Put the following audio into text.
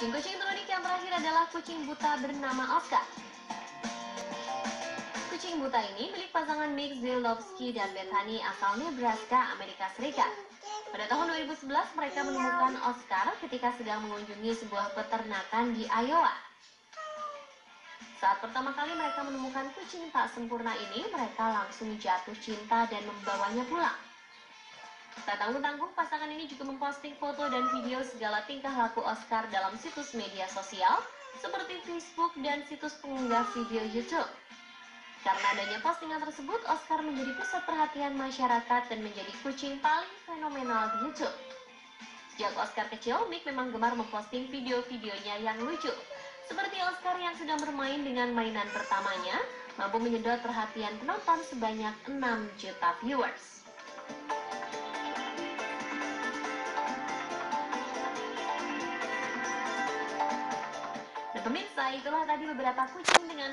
Kucing-kucing terunik yang terakhir adalah kucing buta bernama Oscar. Kucing buta ini milik pasangan Mick Zilowski dan Bethany asal Nebraska, Amerika Serikat. Pada tahun 2011, mereka menemukan Oscar ketika sedang mengunjungi sebuah peternakan di Iowa. Saat pertama kali mereka menemukan kucing tak sempurna ini, mereka langsung jatuh cinta dan membawanya pulang. Tak tanggung-tanggung, pasangan ini juga memposting foto dan video segala tingkah laku Oscar dalam situs media sosial seperti Facebook dan situs pengunggah video YouTube. Karena adanya postingan tersebut, Oscar menjadi pusat perhatian masyarakat dan menjadi kucing paling fenomenal di YouTube. Sejak Oscar kecil, Mick memang gemar memposting video-videonya yang lucu. Seperti Oscar yang sedang bermain dengan mainan pertamanya, mampu menyedot perhatian penonton sebanyak 6 juta viewers. Pemirsa, itulah tadi beberapa kucing dengan